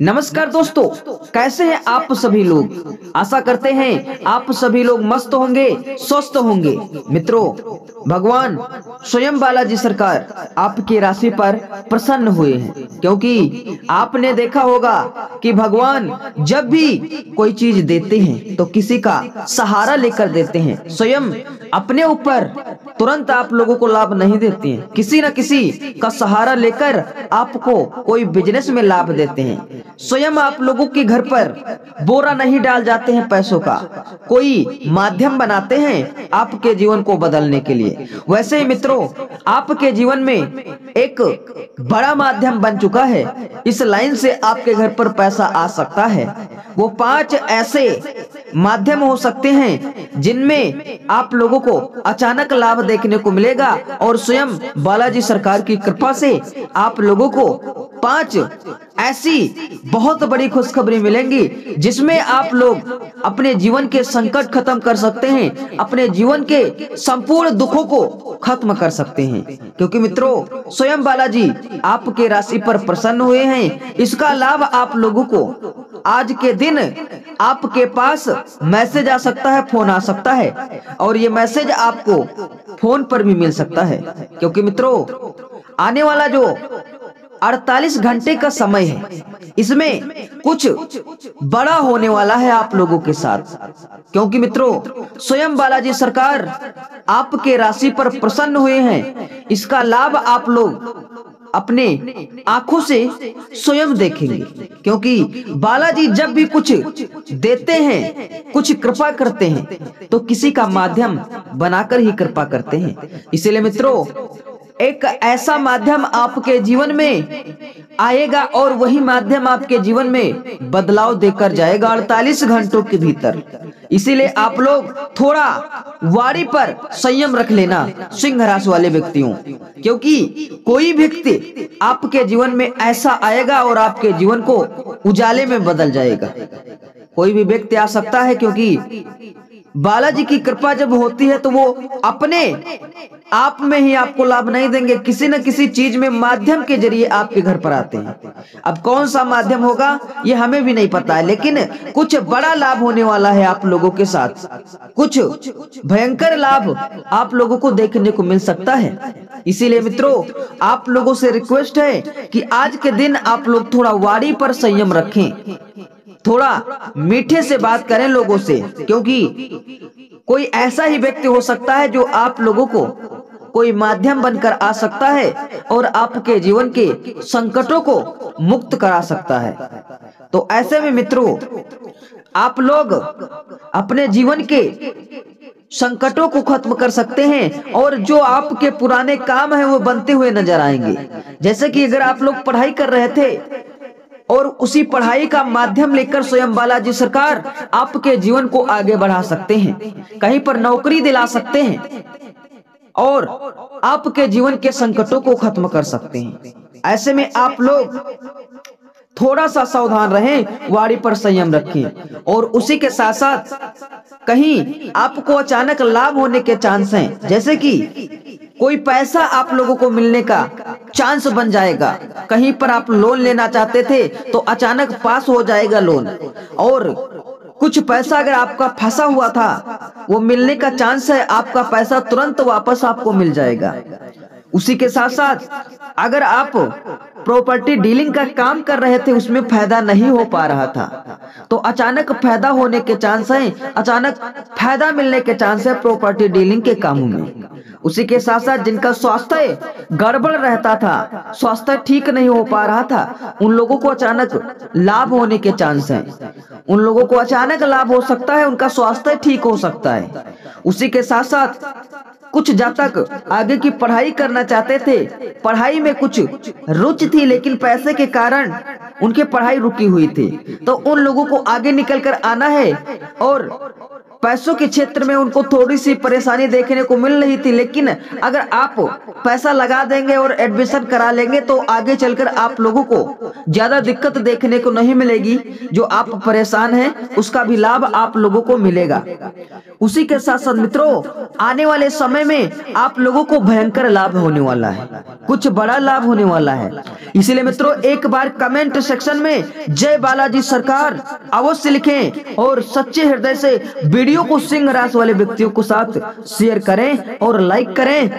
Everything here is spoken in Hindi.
नमस्कार दोस्तों, कैसे हैं आप सभी लोग? आशा करते हैं आप सभी लोग मस्त होंगे, स्वस्थ होंगे। मित्रों, भगवान स्वयं बालाजी सरकार आपकी राशि पर प्रसन्न हुए हैं, क्योंकि आपने देखा होगा कि भगवान जब भी कोई चीज़ देते हैं तो किसी का सहारा लेकर देते हैं। स्वयं अपने ऊपर तुरंत आप लोगों को लाभ नहीं देते हैं। किसी न किसी का सहारा लेकर आपको कोई बिज़नेस में लाभ देते हैं। स्वयं आप लोगों के घर पर बोरा नहीं डाल जाते हैं पैसों का। कोई माध्यम बनाते हैं आपके जीवन को बदलने के लिए। वैसे ही मित्रों, आपके जीवन में एक बड़ा माध्यम बन चुका है। इस लाइन से आपके घर पर पैसा आ सकता है। वो पाँच ऐसे माध्यम हो सकते हैं जिनमें आप लोगों को अचानक लाभ देखने को मिलेगा और स्वयं बालाजी सरकार की कृपा से आप लोगों को पाँच ऐसी बहुत बड़ी खुशखबरी मिलेंगी, जिसमें आप लोग अपने जीवन के संकट खत्म कर सकते हैं, अपने जीवन के संपूर्ण दुखों को खत्म कर सकते हैं। क्योंकि मित्रों, स्वयं बालाजी आपके राशि पर प्रसन्न हुए हैं। इसका लाभ आप लोगों को आज के दिन आपके पास मैसेज आ सकता है, फ़ोन आ सकता है। और ये मैसेज आपको फ़ोन पर भी मिल सकता है। क्योंकि मित्रों, आने वाला जो 48 घंटे का समय है। इसमें कुछ बड़ा होने वाला है आप लोगों के साथ। क्योंकि मित्रों, स्वयं बालाजी सरकार आपके राशि पर प्रसन्न हुए हैं। इसका लाभ आप लोग अपने आँखों से स्वयं देखेंगे। क्योंकि बालाजी जब भी कुछ देते हैं, कुछ कृपा करते हैं तो किसी का माध्यम बनाकर ही कृपा करते हैं। इसलिए मित्रों एक ऐसा माध्यम आपके जीवन में आएगा और वही माध्यम आपके जीवन में बदलाव देकर जाएगा अड़तालीस घंटों के भीतर। इसीलिए आप लोग थोड़ा वारी पर संयम रख लेना सिंह राशि वाले व्यक्तियों, क्योंकि कोई व्यक्ति आपके जीवन में ऐसा आएगा और आपके जीवन को उजाले में बदल जाएगा। कोई भी व्यक्ति आ सकता है, क्योंकि बालाजी की कृपा जब होती है तो वो अपने आप में ही आपको लाभ नहीं देंगे। किसी न किसी चीज़ में माध्यम के ज़रिए आपके घर पर आते हैं। अब कौन सा माध्यम होगा, ये हमें भी नहीं पता है, लेकिन कुछ बड़ा लाभ होने वाला है आप लोगों के साथ। कुछ भयंकर लाभ आप लोगों को देखने को मिल सकता है। इसीलिए मित्रों, आप लोगों से रिक्वेस्ट है कि आज के दिन आप लोग थोड़ा वाड़ी पर संयम रखें। थोड़ा मीठे से बात करें लोगों से, क्योंकि कोई ऐसा ही व्यक्ति हो सकता है जो आप लोगों को कोई माध्यम बनकर आ सकता है और आपके जीवन के संकटों को मुक्त करा सकता है। तो ऐसे में मित्रों, आप लोग अपने जीवन के संकटों को खत्म कर सकते हैं और जो आपके पुराने काम है वो बनते हुए नज़र आएँगे। जैसे कि अगर आप लोग पढ़ाई कर रहे थे और उसी पढ़ाई का माध्यम लेकर स्वयं बालाजी सरकार आपके जीवन को आगे बढ़ा सकते हैं। कहीं पर नौकरी दिला सकते हैं। और आपके जीवन के संकटों को खत्म कर सकते हैं। ऐसे में आप लोग थोड़ा सा सावधान रहें, वाड़ी पर संयम रखें और उसी के साथ साथ कहीं आपको अचानक लाभ होने के चांस हैं। जैसे कि कोई पैसा आप लोगों को मिलने का चांस बन जाएगा। कहीं पर आप लोन लेना चाहते थे तो अचानक पास हो जाएगा लोन और कुछ पैसा अगर आपका फंसा हुआ था, वो मिलने का चांस है, आपका पैसा तुरंत वापस आपको मिल जाएगा। उसी के साथ साथ अगर आप प्रॉपर्टी डीलिंग का काम कर रहे थे, उसमें फ़ायदा नहीं हो पा रहा था तो अचानक फ़ायदा होने के चांस है, अचानक फ़ायदा मिलने के चांस है प्रॉपर्टी डीलिंग के कामों में। उसी के साथ साथ जिनका स्वास्थ्य गड़बड़ रहता था, स्वास्थ्य ठीक नहीं हो पा रहा था, उन लोगों को अचानक लाभ होने के चांस हैं। उन लोगों को अचानक लाभ हो सकता है, उनका स्वास्थ्य ठीक हो सकता है। उसी के साथ साथ कुछ जातक आगे की पढ़ाई करना चाहते थे। पढ़ाई में कुछ रुचि थी, लेकिन पैसे के कारण उनकी पढ़ाई रुकी हुई थी। तो उन लोगों को आगे निकल कर आना है और पैसों के क्षेत्र में उनको थोड़ी सी परेशानी देखने को मिल रही थी, लेकिन अगर आप पैसा लगा देंगे और एडमिशन करा लेंगे तो आगे चलकर आप लोगों को ज़्यादा दिक्कत देखने को नहीं मिलेगी। जो आप परेशान हैं, उसका भी लाभ आप लोगों को मिलेगा। उसी के साथ साथ मित्रों, आने वाले समय में आप लोगों को भयंकर लाभ होने वाला है। कुछ बड़ा लाभ होने वाला है। इसीलिए मित्रों, एक बार कमेंट सेक्शन में जय बालाजी सरकार अवश्य लिखें और सच्चे हृदय से वीडियो को सिंह राशि वाले व्यक्तियों के साथ शेयर करें और लाइक करें।